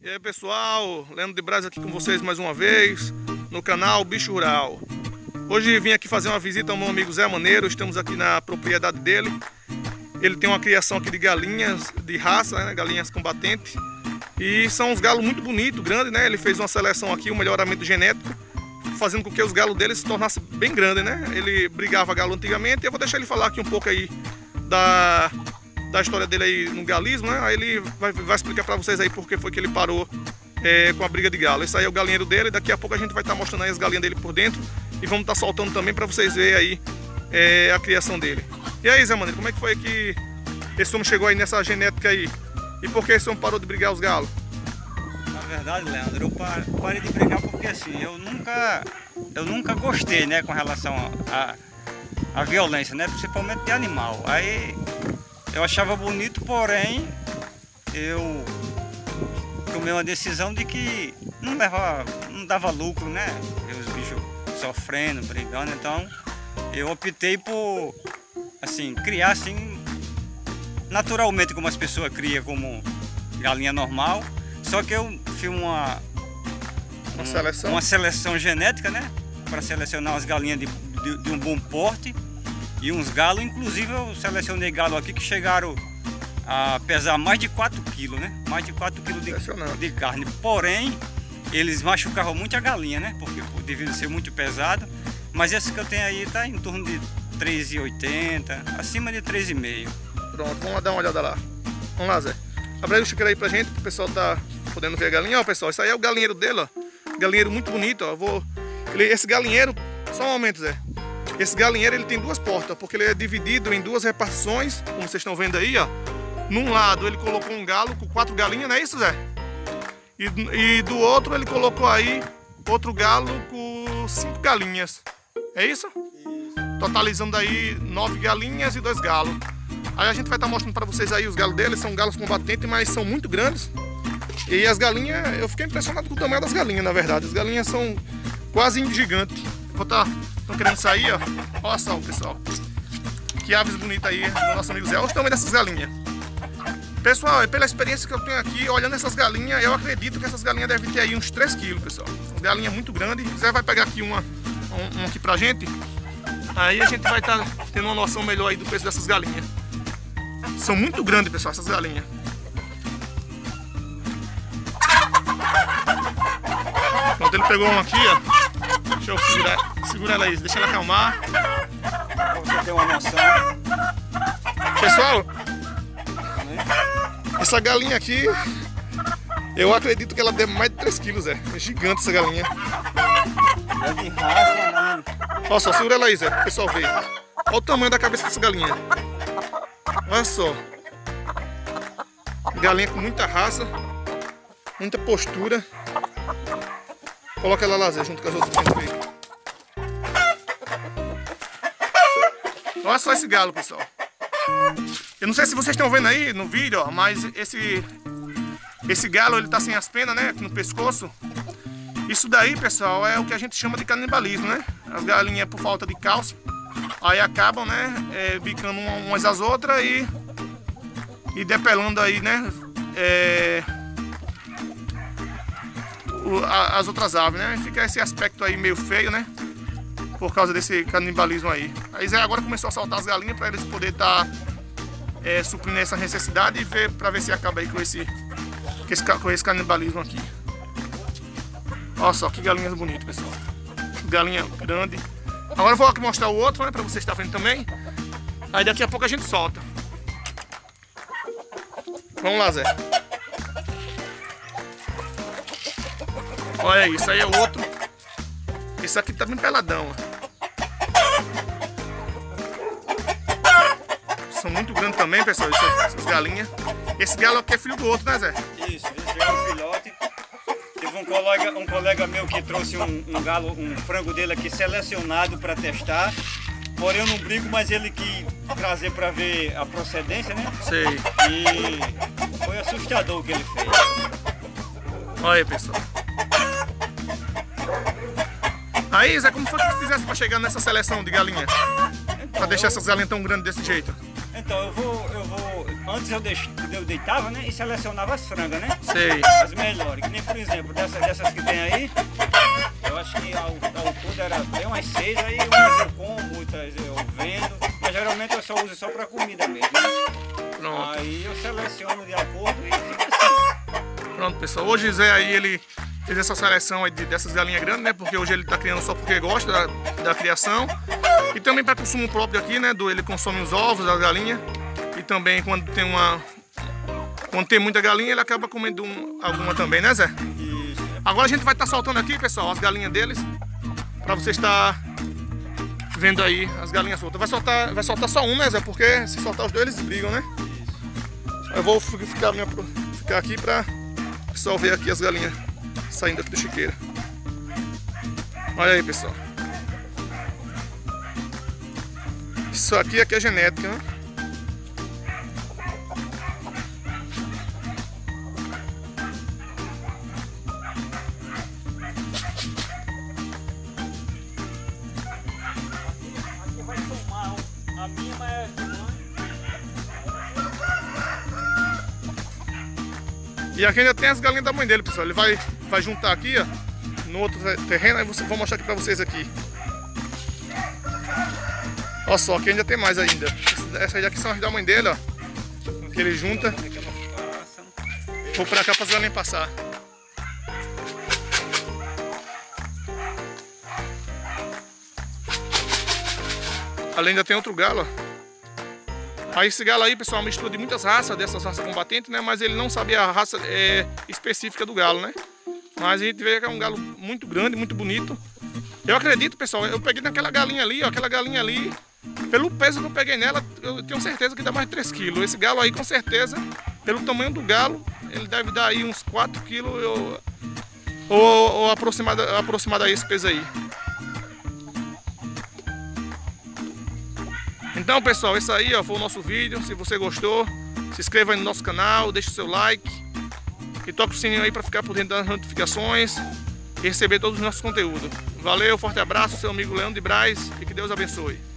E aí pessoal, Leandro de Braz aqui com vocês mais uma vez no canal Bicho Rural. Hoje vim aqui fazer uma visita ao meu amigo Zé Maneiro, estamos aqui na propriedade dele. Ele tem uma criação aqui de galinhas de raça, né? galinhas combatentes. E são uns galos muito bonitos, grandes, né? Ele fez uma seleção aqui, um melhoramento genético, fazendo com que os galos dele se tornassem bem grandes, né? Ele brigava galo antigamente, eu vou deixar ele falar aqui um pouco aí da da história dele aí no galismo, né? Aí ele vai, vai explicar para vocês aí porque foi que ele parou é, com a briga de galo. Esse aí é o galinheiro dele, daqui a pouco a gente vai estar tá mostrando aí as galinhas dele por dentro e vamos estar tá soltando também para vocês verem aí é, a criação dele. E aí, Zé Maneiro, como é que foi que esse homem chegou aí nessa genética aí? E por que esse homem parou de brigar os galos? Na verdade, Leandro, eu parei de brigar porque assim, eu nunca, eu nunca gostei, né, com relação a, a, violência, né, principalmente de animal. Aí eu achava bonito, porém eu tomei uma decisão de que não dava, não dava lucro, né? Ver os bichos sofrendo, brigando, então eu optei por assim, criar assim naturalmente como as pessoas criam como galinha normal, só que eu fiz uma uma seleção, uma seleção genética, né? Para selecionar as galinhas de, de, de um bom porte e uns galos, inclusive eu selecionei galo aqui que chegaram a pesar mais de 4 quilos, né? Mais de 4 quilos de, de carne. Porém, eles machucavam muito a galinha, né? Porque devido ser muito pesado. Mas esse que eu tenho aí tá em torno de 3,80, acima de 3,5. Pronto, vamos lá dar uma olhada lá. Vamos lá, Zé. Abre aí o chiqueiro aí pra gente, pro pessoal tá podendo ver a galinha. Ó, pessoal, isso aí é o galinheiro dele, ó. Galinheiro muito bonito, ó. vou... Esse galinheiro, só um momento, Zé. Esse galinheiro ele tem duas portas, porque ele é dividido em duas repartições, como vocês estão vendo aí, ó. Num lado ele colocou um galo com quatro galinhas, não é isso, Zé? E, e do outro ele colocou aí outro galo com cinco galinhas. É isso? Totalizando aí nove galinhas e dois galos. Aí a gente vai estar tá mostrando para vocês aí os galos dele, são galos combatentes, mas são muito grandes. E as galinhas, eu fiquei impressionado com o tamanho das galinhas, na verdade. As galinhas são quase gigantes. Vou estar tá Estão querendo sair, ó. Olha só, pessoal. Que aves bonitas aí do nosso amigo Zé. Olha o tamanho dessas galinhas. Pessoal, pela experiência que eu tenho aqui, olhando essas galinhas, eu acredito que essas galinhas devem ter aí uns 3 quilos, pessoal. Galinha muito grande. O Zé vai pegar aqui uma, um, um aqui pra gente. Aí a gente vai estar tá tendo uma noção melhor aí do peso dessas galinhas. São muito grandes, pessoal, essas galinhas. Pronto, ele pegou uma aqui, ó. Deixa eu segurar, segura ela aí, deixa ela acalmar. Pra você ter uma noção. Pessoal, essa galinha aqui, eu acredito que ela deve mais de 3 quilos, é. É gigante essa galinha. É de raça? Olha só, segura ela aí, Zé, o pessoal vê. Olha o tamanho da cabeça dessa galinha. Olha só. Galinha com muita raça, muita postura. Coloca ela lá, Zé, junto com as outras aí. Olha só esse galo, pessoal. Eu não sei se vocês estão vendo aí no vídeo, ó, mas esse esse galo ele tá sem as penas, né, no pescoço. Isso daí, pessoal, é o que a gente chama de canibalismo, né? As galinhas por falta de cálcio, aí acabam, né, é, bicando umas às outras e e depelando aí, né, é, o, a, as outras aves, né? Fica esse aspecto aí meio feio, né? Por causa desse canibalismo aí. Aí Zé agora começou a soltar as galinhas para eles poderem estar tá, é, suprindo essa necessidade e ver para ver se acaba aí com esse, com esse, com esse canibalismo aqui. Olha só que galinhas bonitas, pessoal. Galinha grande. Agora eu vou aqui mostrar o outro, né, para vocês estar vendo também. Aí daqui a pouco a gente solta. Vamos lá, Zé. Olha isso, aí é outro. Esse aqui tá bem peladão, ó. São muito grandes também, pessoal, essas galinhas. Esse galo aqui é filho do outro, né, Zé? Isso, esse é um filhote. Teve um colega, um colega meu que trouxe um, um galo, um frango dele aqui selecionado para testar. Porém eu não brigo, mas ele quis trazer para ver a procedência, né? Sei. E foi assustador o que ele fez. Olha aí, pessoal. Aí, Zé, como foi que tu fizesse para chegar nessa seleção de galinhas? Para deixar essas galinhas tão grandes desse jeito? Então, eu vou, eu vou. Antes eu, deix, eu deitava, né? E selecionava as frangas, né? Sei. As melhores. Que nem, por exemplo, dessas, dessas que tem aí, eu acho que ao, ao todo era bem umas seis, aí umas eu como, muitas eu vendo. Mas geralmente eu só uso só pra comida mesmo. Né? Pronto. Aí eu seleciono de acordo e fica assim. Pronto, pessoal. Hoje Zé aí, ele fez essa seleção aí de, dessas galinhas grandes, né? Porque hoje ele tá criando só porque gosta da, da criação. E também para consumo próprio aqui, né? Do, ele consome os ovos da galinha. E também quando tem uma. Quando tem muita galinha, ele acaba comendo um, alguma também, né, Zé? Agora a gente vai estar tá soltando aqui, pessoal, as galinhas deles. Para você estar vendo aí as galinhas soltas. Vai soltar, vai soltar só um, né, Zé? Porque se soltar os dois, eles brigam, né? Eu vou ficar, minha, ficar aqui para pessoal ver aqui as galinhas saindo aqui do chiqueiro. Olha aí, pessoal. Isso aqui, aqui é genética, né? E aqui ainda tem as galinhas da mãe dele, pessoal. Ele vai, vai juntar aqui, ó, no outro terreno. Aí vou mostrar aqui pra vocês aqui. Olha só, aqui ainda tem mais ainda. Essas aqui são as da mãe dele, ó. Que ele junta. Vou pra cá para as galinhas passar. Além ainda tem outro galo, ó. Aí esse galo aí, pessoal, é mistura de muitas raças, dessas raças combatentes, né? Mas ele não sabia a raça é, específica do galo, né? Mas a gente vê que é um galo muito grande, muito bonito. Eu acredito, pessoal, eu peguei naquela galinha ali, ó, aquela galinha ali, pelo peso que eu peguei nela, eu tenho certeza que dá mais de 3 kg. Esse galo aí, com certeza, pelo tamanho do galo, ele deve dar aí uns 4 kg ou, ou, ou aproximado, aproximado a esse peso aí. Então, pessoal, esse aí ó, foi o nosso vídeo. Se você gostou, se inscreva aí no nosso canal, deixe o seu like e toque o sininho aí para ficar por dentro das notificações e receber todos os nossos conteúdos. Valeu, forte abraço, seu amigo Leandro de Braz e que Deus abençoe.